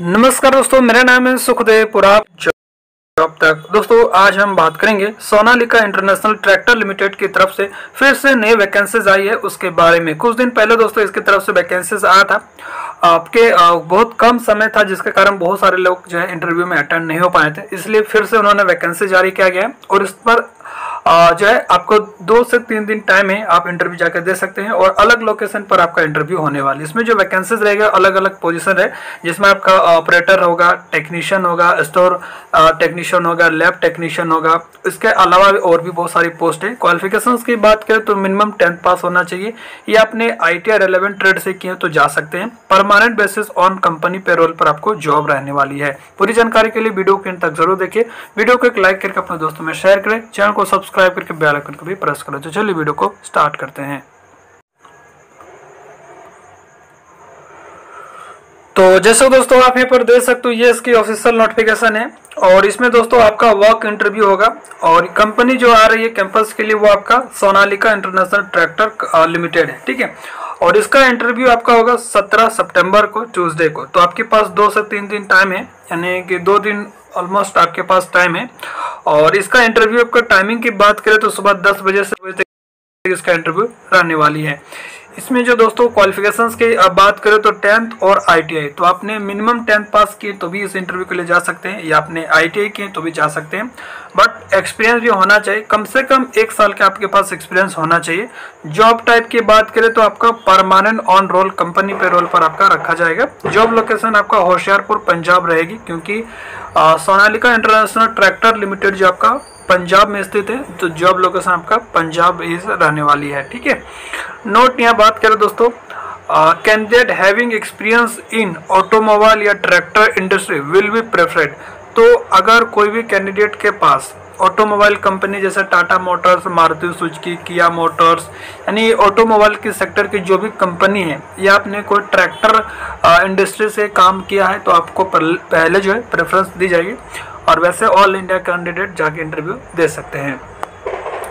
नमस्कार दोस्तों, मेरा नाम है सुखदेव पुराप जॉब तक। दोस्तों, आज हम बात करेंगे सोनालिका इंटरनेशनल ट्रैक्टर लिमिटेड की तरफ़ से फिर से नए वैकेंसीज आई है उसके बारे में। कुछ दिन पहले दोस्तों, इसकी तरफ़ से वैकेंसीज आया था। आपके बहुत कम समय था, जिसके कारण बहुत सारे लोग जो है इंटरव्यू में अटेंड नहीं हो पाए थे। इसलिए फिर से उन्होंने वैकेंसी जारी किया गया और इस पर जो है, आपको दो से तीन दिन टाइम है, आप इंटरव्यू जाकर दे सकते हैं और अलग लोकेशन पर आपका इंटरव्यू होने वाली इसमें जो वैकेंसीज रहेगा अलग अलग पोजीशन है, जिसमें आपका ऑपरेटर होगा टेक्नीशियन होगा स्टोर टेक्नीशियन होगा लैब टेक्नीशियन होगा। इसके अलावा और भी बहुत सारी पोस्ट है। क्वालिफिकेशन की बात करें तो मिनिमम टेंथ पास होना चाहिए। या आपने आई टी ट्रेड से किए तो जा सकते हैं। Permanent basis on company payroll पर आपको जॉब रहने वाली है। पूरी जानकारी के लिए वीडियो के तक ज़रूर देखिए। वीडियो को एक लाइक करके अपने दोस्तों में शेयर करें। चैनल को सब्सक्राइब सब्सक्राइब करके बेल आइकन को भी प्रेस करो तो चलिए वीडियो को स्टार्ट करते हैं। तो जैसे दोस्तों आप यहाँ पर देख सकते हो, ये इसकी ऑफिशियल नोटिफिकेशन है। और इसमें दोस्तों आपका वर्क इंटरव्यू होगा। और कंपनी जो आ रही है कैंपस के लिए, वो आपका सोनालिका इंटरनेशनल ट्रैक्टर लिमिटेड है। ठीक है? और इसका इंटरव्यू आपका होगा 17 सितंबर को ट्यूसडे को। तो आपके पास दो से तीन दिन टाइम है। यानी कि दो दिन ऑलमोस्ट आपके पास टाइम है। और इसका इंटरव्यू आपका टाइमिंग की बात करें तो सुबह दस बजे से बजे तक इसका इंटरव्यू रहने वाली है। इसमें जो दोस्तों क्वालिफिकेशंस की बात करें तो टेंथ और आईटीआई तो आपने मिनिमम टेंथ पास किए तो भी इस इंटरव्यू के लिए जा सकते हैं, या आपने आईटीआई किए तो भी जा सकते हैं। बट एक्सपीरियंस भी होना चाहिए, कम से कम एक साल के आपके पास एक्सपीरियंस होना चाहिए। जॉब टाइप की बात करें तो आपका permanent on roll company payroll पर आपका रखा जाएगा। जॉब लोकेशन आपका होशियारपुर, पंजाब रहेगी, क्योंकि सोनालिका इंटरनेशनल ट्रैक्टर लिमिटेड जो आपका पंजाब में स्थित है तो जॉब लोकेशन आपका पंजाब इज़ रहने वाली है, ठीक है? नोट यहाँ बात करें दोस्तों candidate having experience in automobile या tractor industry will be preferred तो अगर कोई भी कैंडिडेट के पास ऑटोमोबाइल कंपनी जैसे Tata motors Maruti Suzuki Kia motors यानी ऑटोमोबाइल के सेक्टर की जो भी कंपनी है, या आपने कोई ट्रैक्टर इंडस्ट्री से काम किया है तो आपको पहले जो है प्रेफरेंस दी जाएगी। और वैसे ऑल इंडिया कैंडिडेट जाके इंटरव्यू दे सकते हैं।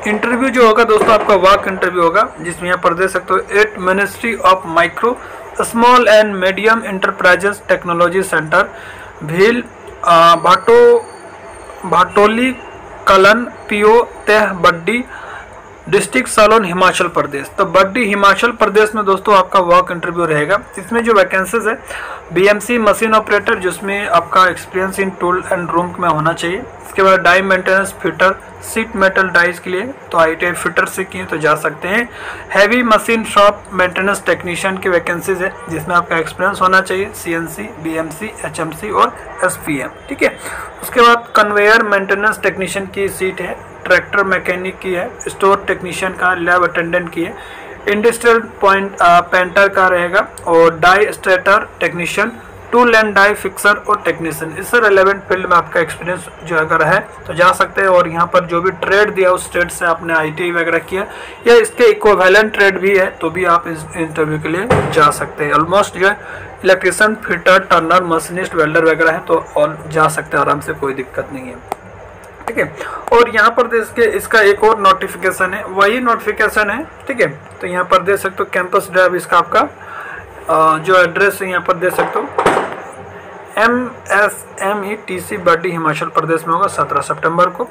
इंटरव्यू जो होगा दोस्तों, आपका वाक इंटरव्यू होगा, जिसमें यहाँ पर दे सकते हो at ministry of micro small and medium enterprises technology centre Bhil भाटो भाटोली कलन पीओ तेह बड्डी डिस्ट्रिक्ट सालोन, हिमाचल प्रदेश। तो बड्डी हिमाचल प्रदेश में दोस्तों आपका वर्क इंटरव्यू रहेगा। इसमें जो वैकेंसीज है बीएमसी मशीन ऑपरेटर जिसमें आपका experience in tool and room में होना चाहिए। इसके बाद die maintenance fitter sheet metal dies के लिए तो आई टी फिटर से किए तो जा सकते हैं। Heavy machine shop maintenance technician की वैकेंसीज है, जिसमें आपका एक्सपीरियंस होना चाहिए। C N C B M C H M C और एस पी एम ठीक है? उसके बाद कन्वेयर मेंटेनेंस टेक्नीशियन की सीट है। ट्रैक्टर मैकेनिक की है, स्टोर टेक्नीशियन का, लैब अटेंडेंट की है। इंडस्ट्रियल पॉइंट पेंटर का रहेगा और die setter technician tool and die fixer और टेक्नीशियन। इससे रेलेवेंट फ़ील्ड में आपका एक्सपीरियंस जो अगर है तो जा सकते हैं और यहाँ पर जो भी ट्रेड दिया उस ट्रेड से आपने आई वगैरह किया, या इसके इक्वेलेंट ट्रेड भी है तो भी आप इस इंटरव्यू के लिए जा सकते हैं। ऑलमोस्ट जो है electrician fitter turner machinist welder वगैरह है तो और जा सकते हैं, आराम से कोई दिक्कत नहीं है। ठीक है? और यहाँ पर इसके इसका एक और नोटिफिकेशन है। वही नोटिफिकेशन है, ठीक है? तो यहाँ पर दे सकते हो कैंपस ड्राइव इसका आपका जो एड्रेस है, यहाँ पर दे सकते हो। M S M E T C Baddi Himachal Pradesh में होगा सत्रह सितंबर को।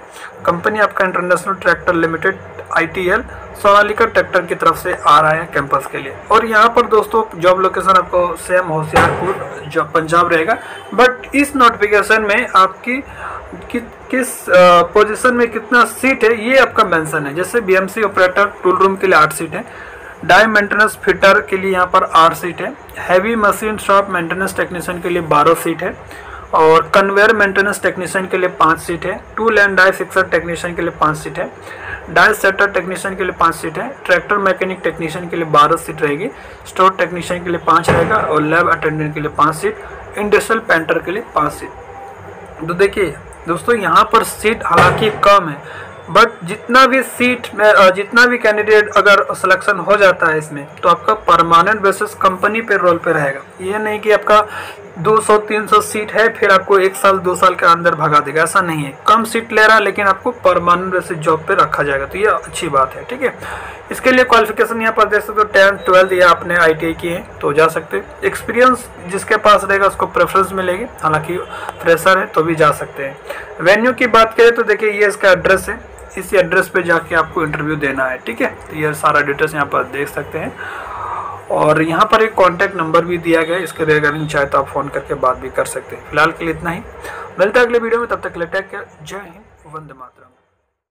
कंपनी आपका international tractor limited I T L Sonalika tractor की तरफ़ से आ रहा है कैंपस के लिए। और यहाँ पर दोस्तों जॉब लोकेशन आपको सेम होशियारपुर जो पंजाब रहेगा। बट इस नोटिफिकेशन में आपकी कि, किस पोजीशन में कितना सीट है ये आपका मेंशन है। जैसे बीएमसी ऑपरेटर टूल रूम के लिए आठ सीट है। डाई मेंटेनेंस फिटर के लिए यहाँ पर आठ सीट है। Heavy machine shop maintenance technician के लिए बारह सीट है और कन्वेयर मेंटेनेंस टेक्नीशियन के लिए पाँच सीट है। Tool and die fixer technician के लिए पाँच सीट है। डाई सेटर टेक्नीशियन के लिए पाँच सीट है। ट्रैक्टर मैकेनिक टेक्नीशियन के लिए बारह सीट रहेगी। स्टोर टेक्नीशियन के लिए पाँच रहेगा और लैब अटेंडेंट के लिए पाँच सीट। इंडस्ट्रियल पेंटर के लिए पाँच सीट। तो देखिए, दोस्तों, यहाँ पर सीट हालाँकि कम है बट जितना भी सीट में जितना भी कैंडिडेट अगर सिलेक्शन हो जाता है इसमें तो आपका permanent basis company payroll पे रहेगा। ये नहीं कि आपका 200 300 सीट है, फिर आपको एक साल, दो साल के अंदर भगा देगा। ऐसा नहीं है। कम सीट ले रहा है लेकिन आपको परमानेंट बेसिस जॉब पे रखा जाएगा। तो ये अच्छी बात है, ठीक है? इसके लिए क्वालिफिकेशन यहाँ पर देख सकते हो टेंथ ट्वेल्थ या आपने आई टी की है तो जा सकते एक्सपीरियंस जिसके पास रहेगा, उसको प्रेफरेंस मिलेगी। हालाँकि फ्रेशर है तो भी जा सकते हैं। वेन्यू की बात करें तो देखिए, ये इसका एड्रेस है। इस एड्रेस पे जाके आपको इंटरव्यू देना है, ठीक है? तो ये सारा डिटेल्स यहाँ पर देख सकते हैं। और यहाँ पर एक कॉन्टैक्ट नंबर भी दिया गया इसके रिगार्डिंग चाहे तो आप फ़ोन करके बात भी कर सकते हैं। फ़िलहाल के लिए इतना ही। मिलता है अगले वीडियो में, तब तक लेटेक जय हिंद, वंदे मातरम।